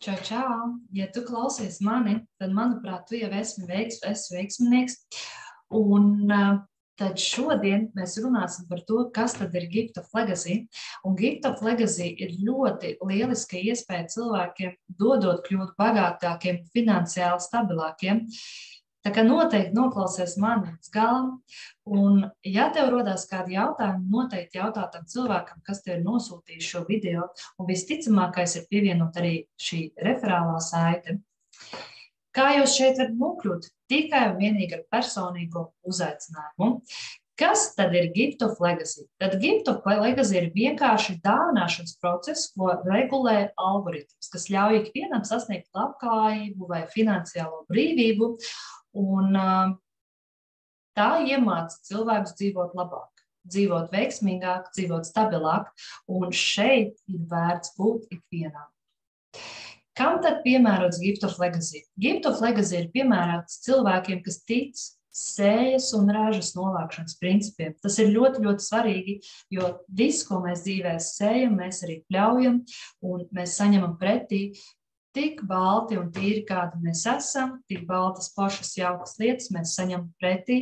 Čau, čau! Ja tu klausies mani, tad, manuprāt, tu jau esi, veiks, esi veiksminieks. Un uh, tad šodien mēs runāsim par to, kas tad ir Gift of Legacy. Un Gift of Legacy ir ļoti lieliska iespēja cilvēkiem dodot kļūt bagātākiem, finansiāli stabilākiem. Uh, Tā kā noteikti noklausies mani līdz galam. Un, ja tev rodas kādi jautājumi, noteikti jautā tam cilvēkam, kas tev ir nosūtījis šo video. Un visticamākais ir pievienot arī šī referālā saite. Kā jūs šeit varat nokļūt? Tikai un vienīgi ar personīgo uzaicinājumu. Kas tad ir Gift of Legacy? Tad Gift of Legacy ir vienkārši dāvināšanas process, ko regulē algoritms, kas ļauj ikvienam sasniegt labklājību vai finansiālo brīvību. Un tā iemāca cilvēkus dzīvot labāk, dzīvot veiksmīgāk, dzīvot stabilāk, un šeit ir vērts būt ikvienam. Kam tad piemērots Gift of Legacy? Gift of Legacy ir piemērots cilvēkiem, kas tic sējas un ražas novākšanas principiem. Tas ir ļoti, ļoti svarīgi, jo viss, ko mēs dzīvē sējam, mēs arī pļaujam un mēs saņemam pretī tik balti un tīri, kādi mēs esam, tik baltas, pašas jaukas lietas mēs saņemam pretī.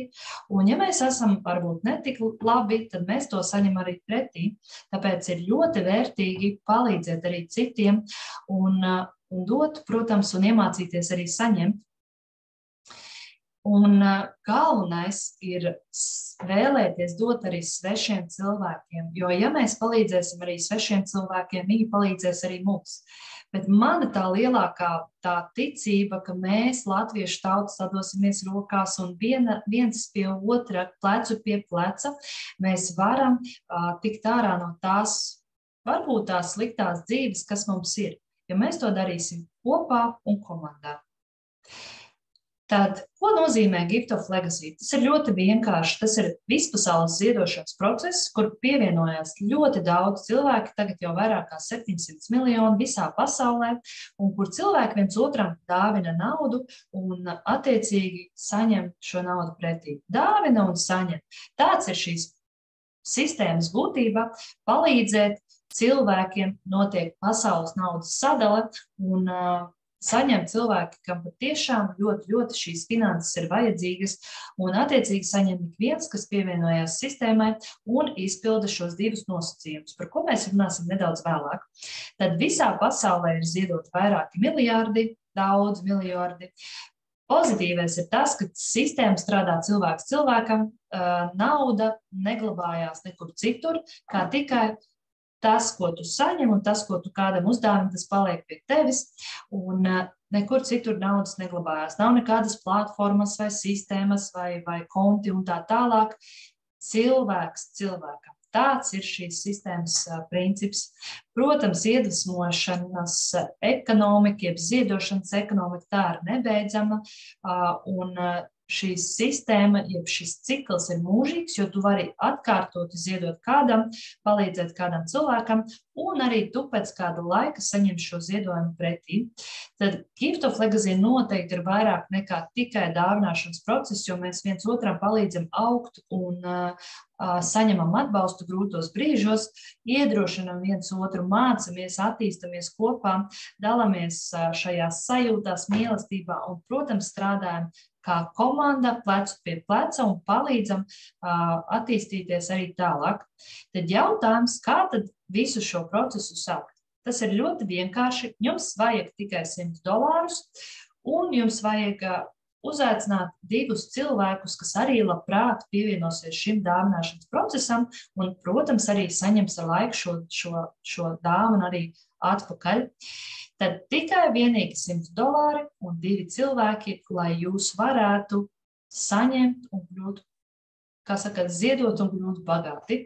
Un, ja mēs esam varbūt netik labi, tad mēs to saņemam arī pretī. Tāpēc ir ļoti vērtīgi palīdzēt arī citiem un, un dot, protams, un iemācīties arī saņemt. Un galvenais ir vēlēties dot arī svešiem cilvēkiem, jo, ja mēs palīdzēsim arī svešiem cilvēkiem, viņi palīdzēs arī mums. Uh, Bet mana tā lielākā tā ticība, ka mēs, latviešu tauta, sadosimies rokās un viena, viens pie otra, plecu pie pleca, mēs varam uh, tikt ārā no tās, varbūt tās sliktās dzīves, kas mums ir. Ja mēs to darīsim kopā un komandā. Tad, nozīmē Gift of Legacy? Tas ir ļoti vienkārši. Tas ir vispasaules ziedošanas process, kur pievienojās ļoti daudz cilvēku, tagad jau vairāk kā 700 miljoni visā pasaulē, un kur cilvēki viens otram dāvina naudu un attiecīgi saņem šo naudu pretī. Dāvina un saņem. Tāds ir šīs sistēmas būtība - palīdzēt cilvēkiem, notiek pasaules naudas sadale un uh, saņem cilvēki, kam patiešām ļoti, ļoti šīs finanses ir vajadzīgas, un attiecīgi saņem ik viens, kas pievienojās sistēmai un izpilda šos divus nosacījumus, par ko mēs runāsim nedaudz vēlāk. Tad visā pasaulē ir ziedot vairāki miljardi, daudz miljardi. Pozitīvais ir tas, ka sistēma strādā cilvēks cilvēkam, nauda neglabājās nekur citur, kā tikai tas, ko tu saņem, un tas, ko tu kādam uzdāvini, tas paliek pie tevis. Un uh, nekur citur naudas neglabājās. Nav nekādas platformas vai sistēmas vai, vai konti un tā tālāk. Cilvēks cilvēkam. Tāds ir šīs sistēmas uh, princips. Protams, iedvesmošanas ekonomika, jeb ziedošanas ekonomika, tā ir nebeidzama. Uh, un šī sistēma, jeb šis cikls ir mūžīgs, jo tu vari atkārtot, ziedot kādam, palīdzēt kādam cilvēkam, un arī tu pēc kāda laika saņem šo ziedojumu pretī. Tad Gift of Legacy noteikti ir vairāk nekā tikai dāvināšanas process, jo mēs viens otram palīdzam augt un uh, saņemam atbalstu grūtos brīžos, iedrošinam viens otru, mācāmies, attīstāmies kopā, dalāmies šajās sajūtās, mīlestībā un, protams, strādājam kā komanda, plecu pie pleca un palīdzam uh, attīstīties arī tālāk. Tad jautājums, kā tad visu šo procesu sākt? Tas ir ļoti vienkārši. Jums vajag tikai 100 dolārus, un jums vajag uzaicināt divus cilvēkus, kas arī labprāt pievienosies šim dāvināšanas procesam, un, protams, arī saņems ar laiku šo, šo, šo dāvanu arī atpakaļ. Tad tikai vienīgi 100 dolāri un divi cilvēki, lai jūs varētu saņemt un kļūt, kā saka, ziedot un kļūt bagāti.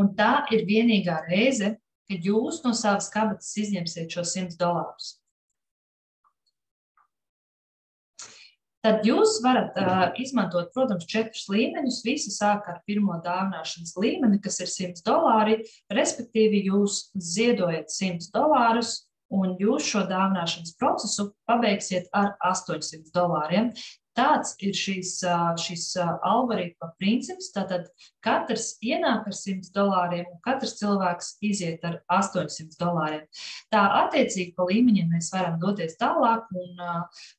Un tā ir vienīgā reize, kad jūs no savas kabatas izņemsiet šo 100 dolārus. Tad jūs varat uh, izmantot, protams, četrus līmeņus. Visi sāk ar pirmo dāvināšanas līmeni, kas ir 100 dolāri. Respektīvi, jūs ziedojat 100 dolārus, un jūs šo dāvināšanas procesu pabeigsiet ar 800 dolāriem. Tāds ir šīs, šis algoritma princips. Tātad katrs ienāk ar 100 dolāriem, un katrs cilvēks iziet ar 800 dolāriem. Tā attiecīgi pa līmeņiem mēs varam doties tālāk, un,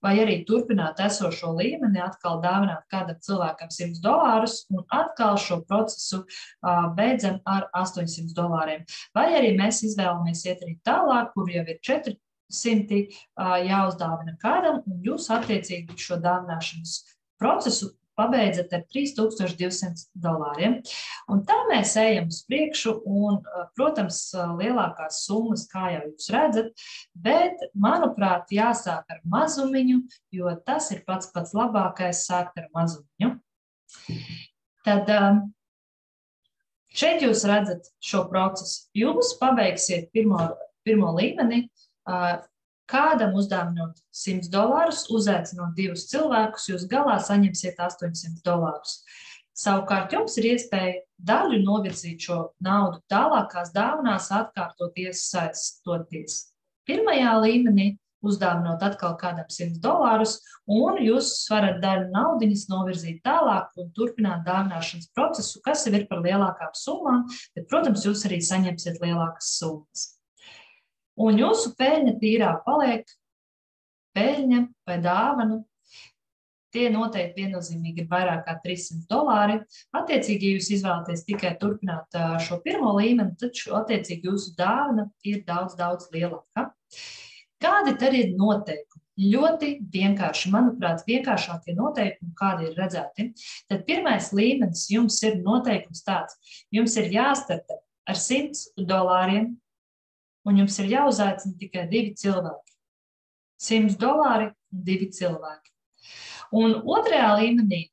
vai arī turpināt esošo līmeni, atkal dāvināt kādam cilvēkam 100 dolārus, un atkal šo procesu beidzam ar 800 dolāriem. Vai arī mēs izvēlamies iet arī tālāk, kur jau ir 4 simti jāuzdāvina kādam, un jūs attiecīgi šo dāvināšanas procesu pabeidzat ar 3200 dolāriem. Un tā mēs ejam uz priekšu, un, protams, lielākās summas, kā jau jūs redzat, bet, manuprāt, jāsāk ar mazumiņu, jo tas ir pats pats labākais sākt ar mazumiņu. Tad šeit jūs redzat šo procesu. Jūs pabeigsiet pirmo, pirmo līmeni, Kādam uzdāvinot 100 dolārus, uzaicinot divus cilvēkus, jūs galā saņemsiet 800 dolārus. Savukārt jums ir iespēja daļu novirzīt šo naudu tālākās dāvanās, atkārtoties, saistoties. Pirmajā līmenī uzdāvinot atkal kādam 100 dolārus, un jūs varat daļu naudiņas novirzīt tālāk un turpināt dāvināšanas procesu, kas jau ir par lielākām summām, bet, protams, jūs arī saņemsiet lielākas summas un jūsu peļņa tīrā paliek peļņa vai dāvana. Tie noteikti viennozīmīgi ir vairāk kā 300 dolāri. Attiecīgi, ja jūs izvēlaties tikai turpināt šo pirmo līmeni, tad šo, attiecīgi jūsu dāvana ir daudz, daudz lielāka. Kādi tad ir noteikumi? Ļoti vienkārši, manuprāt, vienkāršākie noteikumi, kādi ir redzēti. Tad pirmais līmenis jums ir noteikums tāds, jums ir jāstarta ar 100 dolāriem un jums ir jāuzaicina tikai divi cilvēki. 100 dolāri un divi cilvēki. Un otrajā līmenī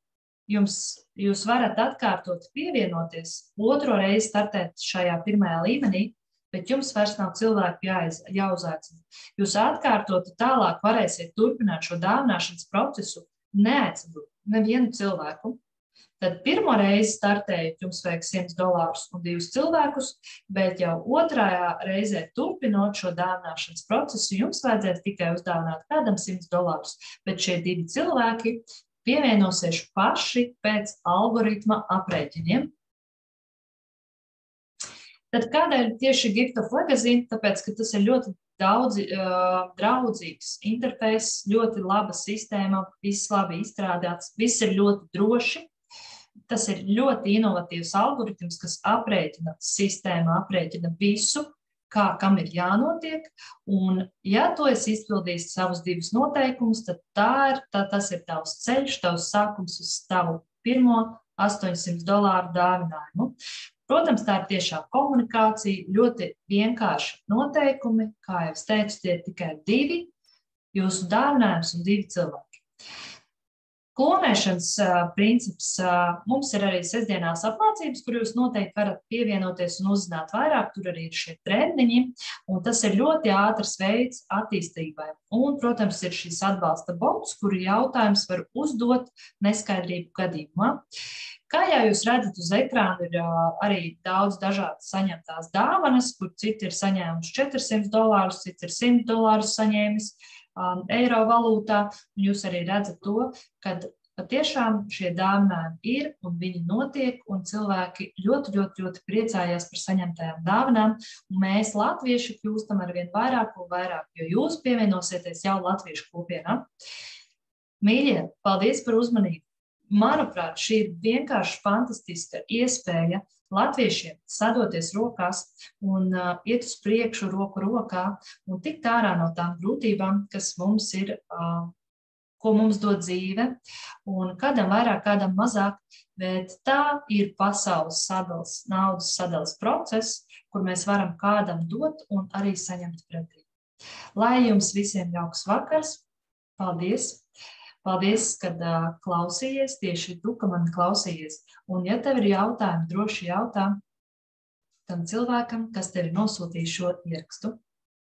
jums, jūs varat atkārtot pievienoties, otro reizi startēt šajā pirmajā līmenī, bet jums vairs nav cilvēku jāiz, jāuzaicina. Jūs atkārtot tālāk varēsiet turpināt šo dāvināšanas procesu, neaicinot nevienu cilvēku. Tad pirmo reizi startējot, jums vajag 100 dolārus un divus cilvēkus, bet jau otrajā reizē turpinot šo dāvināšanas procesu, jums vajadzēs tikai uzdāvināt kādam 100 dolārus. Bet šie divi cilvēki pievienosies paši pēc algoritma aprēķiniem. Tad kādēļ tieši Gift of Legacy? Tāpēc, ka tas ir ļoti daudz uh, draudzīgs interfejs, ļoti laba sistēma, viss labi izstrādāts, viss ir ļoti droši tas ir ļoti inovatīvs algoritms, kas aprēķina sistēmu, aprēķina visu, kā kam ir jānotiek. Un, ja tu esi izpildījis savus divus noteikumus, tad tā ir, tā, tas ir tavs ceļš, tavs sākums uz tavu pirmo 800 dolāru dāvinājumu. Protams, tā ir tiešā komunikācija, ļoti vienkārši noteikumi. Kā jau es teicu, tie ir tikai divi jūsu dāvinājums un divi cilvēki. Klonēšanas uh, princips uh, mums ir arī sestdienās apmācības, kur jūs noteikti varat pievienoties un uzzināt vairāk. Tur arī ir šie trendiņi, un tas ir ļoti ātrs veids attīstībai. Un, protams, ir šis atbalsta bots, kuru jautājums var uzdot neskaidrību gadījumā. Kā jau jūs redzat, uz ekrāna ir uh, arī daudz dažādas saņemtās dāvanas, kur citi ir saņēmuši 400 dolārus, cits ir 100 dolārus saņēmis. Uh, um, eiro valūtā. Jūs arī redzat to, ka patiešām šie dāvinājumi ir un viņi notiek, un cilvēki ļoti, ļoti, ļoti priecājās par saņemtajām dāvinām. Mēs, latvieši, kļūstam ar vien vairāk un vairāk, jo jūs pievienosieties jau latviešu kopienā. Mīļie, paldies par uzmanību! Manuprāt, šī ir vienkārši fantastiska iespēja latviešiem sadoties rokās un uh, iet uz priekšu roku rokā un tikt ārā no tām grūtībām, kas mums ir, uh, ko mums dod dzīve, un kādam vairāk, kādam mazāk, bet tā ir pasaules sadals, naudas sadals process, kur mēs varam kādam dot un arī saņemt pretī. Lai jums visiem jauks vakars! Paldies! Paldies, ka uh, klausījies, tieši tu, ka man klausījies. Un, ja tev ir jautājumi, droši jautā tam cilvēkam, kas tev ir nosūtījis šo ierakstu.